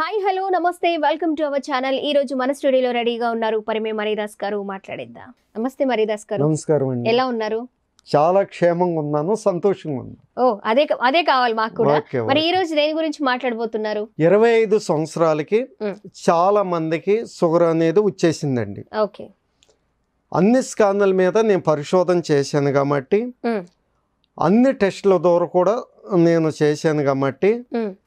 Hi hello నమస్తే welcome to our channel. ఈ రోజు మన స్టూడియోలో రెడీగా ఉన్నారు పరిమే మరీదాస్ గారు మాట్లాడిద్దాం. నమస్తే మరీదాస్ గారు. నమస్కారం అండి. ఎలా ఉన్నారు? చాలా క్షేమంగా ఉన్నాను సంతోషంగా ఉన్నాను. ఓ అదే అదే కావాలి మాకు కూడా. మరి ఈ రోజు దేని గురించి మాట్లాడబోతున్నారు? ఇరవై ఐదు సంవత్సరాలకి. చాలా మందికి షుగర్ అనేది వచ్చేసిందండి. ఓకే. అన్ని స్కాన్ల మీద నేను పరిశోధన చేశాను కాబట్టి. అన్ని టెస్టుల ద్వారా కూడా నేను చేశాను కాబట్టి.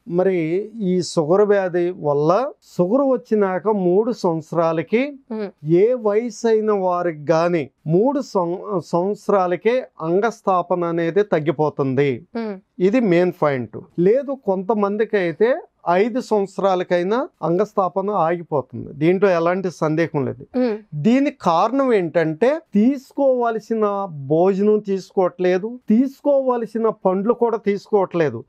మరి ఈ షుగర్ వ్యాధి వల్ల షుగర్ వచ్చినాక మూడు సంవత్సరాలకి. ఏ వయసు అయిన వారికి కానీ మూడు సం- సంవత్సరాలకే అంగస్థాపన అనేది తగ్గిపోతుంది. ఇది మెయిన్ పాయింట్ లేదు కొంతమందికి అయితే ఐదు సంవత్సరాలకైనా అంగస్థాపన ఆగిపోతుంది. దీంట్లో ఎలాంటి సందేహం లేదు. దీనికి కారణం ఏంటంటే తీసుకోవలసిన భోజనం తీసుకోవట్లేదు తీసుకోవలసిన పండ్లు కూడా తీసుకోవట్లేదు.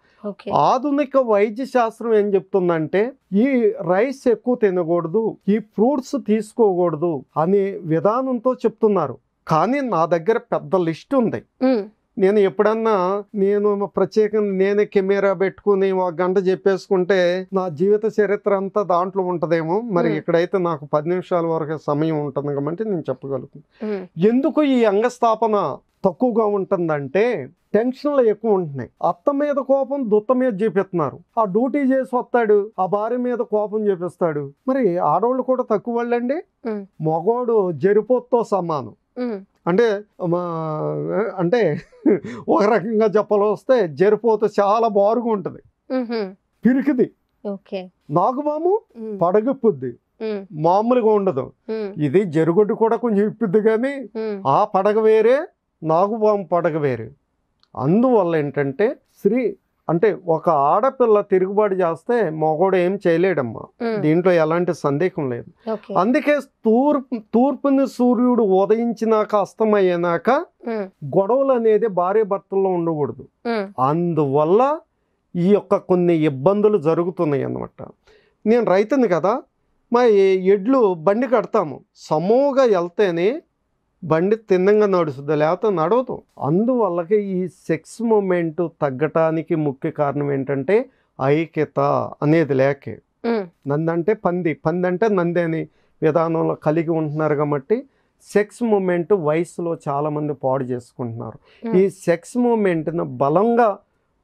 ఆధునిక వైద్య శాస్త్రం ఏం చెప్తుందంటే ఈ రైస్ ఎక్కువ తినకూడదు ఈ ఫ్రూట్స్ తీసుకోకూడదు అనే విధానంతో చెప్తున్నారు. కానీ నా దగ్గర పెద్ద లిస్ట్ ఉంది. నేను ఎప్పుడన్నా నేను ప్రత్యేకంగా నేనే కెమెరా పెట్టుకుని ఒక గంట చెప్పేసుకుంటే నా జీవిత చరిత్ర అంతా దాంట్లో ఉంటదేమో మరి. ఇక్కడైతే నాకు పది నిమిషాల వరకు సమయం ఉంటుంది కాబట్టి నేను చెప్పగలుగుతాను. ఎందుకు ఈ అంగస్థాపన తక్కువగా ఉంటుందంటే టెన్షన్లు ఎక్కువ ఉంటున్నాయి అత్త మీద కోపం దుత్త మీద చూపిస్తున్నారు ఆ డ్యూటీ చేసి వస్తాడు ఆ భార్య మీద కోపం చూపిస్తాడు మరి ఆడవాళ్ళు కూడా తక్కువ వాళ్ళండి. మగోడు జరిపోతో సమానం. అంటే మా అంటే ఒక రకంగా చెప్పాలి వస్తే జరిపోతే చాలా బారుగా ఉంటుంది. పిరికిది ఓకే నాగుబాము మ్. పడగిప్పుద్ది. మామూలుగా ఉండదు. ఇది జరుగుడు కూడా కొంచెం ఇప్పిద్ది కానీ. ఆ పడగ వేరే నాగుబాము పడగ వేరే అందువల్ల ఏంటంటే స్త్రీ అంటే ఒక ఆడపిల్ల తిరుగుబాటు చేస్తే మగోడు ఏం చేయలేడమ్మా. దీంట్లో ఎలాంటి సందేహం లేదు అందుకే తూర్పు తూర్పుని సూర్యుడు ఉదయించినాక అస్తమయ్యాక. గొడవలు అనేది భార్య భర్తల్లో ఉండకూడదు. అందువల్ల ఈ యొక్క కొన్ని ఇబ్బందులు జరుగుతున్నాయి అన్నమాట నేను రైతుని కదా మా ఎడ్లు బండి కడతాము సమూహగా వెళ్తేనే బండి తిన్నంగా నడుస్తుంది లేకపోతే నడవదు అందువల్లకి ఈ సెక్స్ మూమెంట్ తగ్గటానికి ముఖ్య కారణం ఏంటంటే ఐక్యత అనేది లేకే. నందంటే పంది పంది అంటే నంది అని విధానంలో కలిగి ఉంటున్నారు కాబట్టి సెక్స్ మూమెంట్ వయసులో చాలామంది పాడు చేసుకుంటున్నారు. ఈ సెక్స్ మూమెంట్ను బలంగా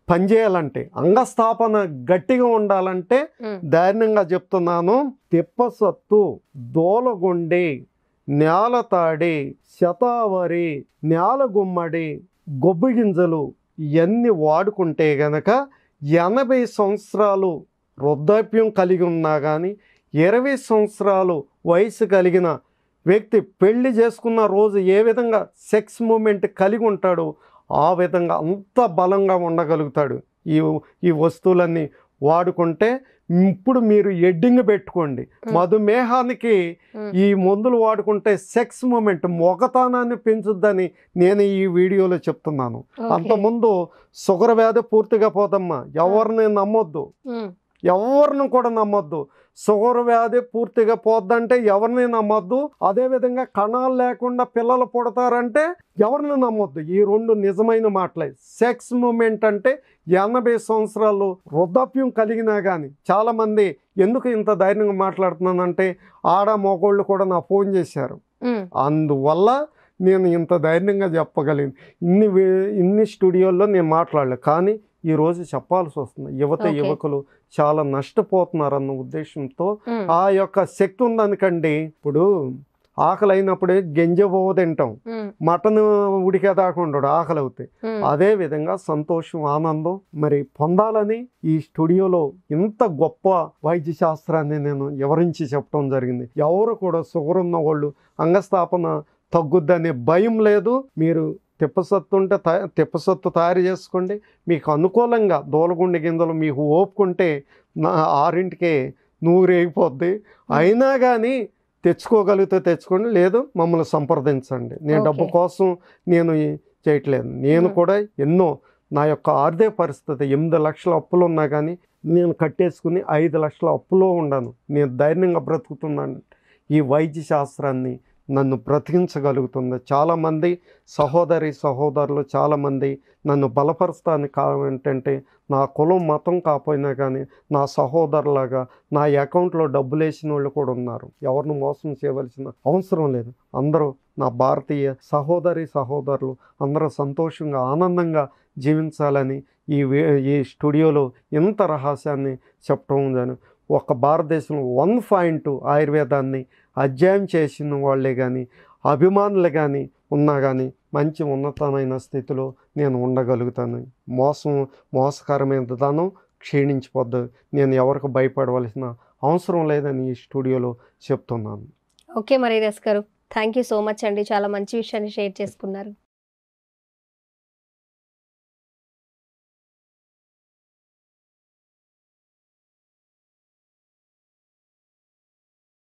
పనిచేయాలంటే అంగస్థాపన గట్టిగా ఉండాలంటే. దారుణంగా చెప్తున్నాను తిప్పసత్తు దోలగుండి నేలతాడి శతావరి నేలగుమ్మడి గొబ్బు గింజలు ఇవన్నీ వాడుకుంటే గనక ఎనభై సంవత్సరాలు వృద్ధాప్యం కలిగి ఉన్నా కానీ ఇరవై సంవత్సరాలు వయసు కలిగిన వ్యక్తి పెళ్ళి చేసుకున్న రోజు ఏ విధంగా సెక్స్ మూమెంట్ కలిగి ఉంటాడో ఆ విధంగా అంత బలంగా ఉండగలుగుతాడు. ఈ ఈ వస్తువులన్నీ వాడుకుంటే ఇప్పుడు మీరు ఎడ్డింగ్ పెట్టుకోండి. మధుమేహానికి. ఈ మందులు వాడుకుంటే సెక్స్ మూమెంట్ మొగతానాన్ని పెంచుద్దని నేను ఈ వీడియోలో చెప్తున్నాను. అంతకుముందు షుగర్ వ్యాధి పూర్తిగా పోదమ్మా ఎవరిని నమ్మొద్దు. ఎవరిని కూడా నమ్మొద్దు. షుగర్ వ్యాధి పూర్తిగా పోద్దంటే ఎవరిని నమ్మొద్దు. అదేవిధంగా కణాలు లేకుండా పిల్లలు పుడతారంటే ఎవరిని నమ్మొద్దు. ఈ రెండు నిజమైన మాటలే. సెక్స్ మూమెంట్ అంటే ఎనభై సంవత్సరాలు వృద్ధాప్యం కలిగినా కానీ చాలామంది ఎందుకు ఇంత ధైర్యంగా మాట్లాడుతున్నానంటే ఆడ మగోళ్ళు కూడా నా ఫోన్ చేశారు. అందువల్ల నేను ఇంత ధైర్యంగా చెప్పగలిగింది ఇన్ని ఇన్ని స్టూడియోల్లో నేను మాట్లాడలేదు కానీ ఈరోజు చెప్పాల్సి వస్తుంది యువత. యువకులు చాలా నష్టపోతున్నారన్న ఉద్దేశంతో. ఆ యొక్క శక్తి ఉందనుకండి ఇప్పుడు ఆకలి అయినప్పుడే గెంజబో తింటాం మ్. మటన్ ఉడికేదాకా ఉండడు ఆకలి అవుతాయి. అదే విధంగా సంతోషం ఆనందం మరి పొందాలని ఈ స్టూడియోలో ఇంత గొప్ప వైద్య శాస్త్రాన్ని నేను వివరించి చెప్పడం జరిగింది ఎవరు కూడా షుగర్ ఉన్న వాళ్ళు అంగస్థాపన తగ్గుద్దనే భయం లేదు మీరు తిప్పసత్తు ఉంటే తయా తిప్పసత్తు తయారు చేసుకోండి. మీకు అనుకూలంగా దూలగుండి గింజలు మీకు ఓపుకుంటే నా ఆరింటికే నూరేగిపోద్ది అయినా కానీ తెచ్చుకోగలిగితే తెచ్చుకోండి లేదు మమ్మల్ని సంప్రదించండి. నేను డబ్బు. కోసం నేను చేయట్లేదు. నేను. కూడా ఎన్నో నా యొక్క ఆర్థిక పరిస్థితి ఎనిమిది లక్షల అప్పులు ఉన్నా కానీ నేను కట్టేసుకుని ఐదు లక్షల అప్పులో ఉండను. నేను ధైర్యంగా బ్రతుకుతున్నాను. ఈ వైద్య శాస్త్రాన్ని నన్ను బ్రతికించగలుగుతుంది. చాలామంది సహోదరి సహోదరులు చాలామంది నన్ను బలపరుస్తానికి కారణం ఏంటంటే నా కులం మతం కాకపోయినా కానీ నా సహోదరులాగా నా అకౌంట్లో డబ్బులు వేసిన వాళ్ళు కూడా ఉన్నారు. ఎవరిని మోసం చేయవలసిన అవసరం లేదు. అందరూ నా భారతీయ సహోదరి సహోదరులు అందరూ సంతోషంగా ఆనందంగా జీవించాలని ఈ ఈ స్టూడియోలో ఇంత రహస్యాన్ని చెప్పడం జరిగింది. ఒక భారతదేశంలో వన్ పాయింట్ ఆయుర్వేదాన్ని అధ్యయనం చేసిన వాళ్ళే కానీ అభిమానులు కానీ ఉన్నా కానీ మంచి ఉన్నతమైన స్థితిలో నేను ఉండగలుగుతాను. మోసం మోసకరమైన విధానం క్షీణించిపోద్దు. నేను ఎవరికి భయపడవలసిన అవసరం లేదని ఈ స్టూడియోలో చెప్తున్నాను. ఓకే మరి గారు. థ్యాంక్ యూ సో మచ్ అండి. చాలా మంచి విషయాన్ని షేర్ చేసుకున్నారు.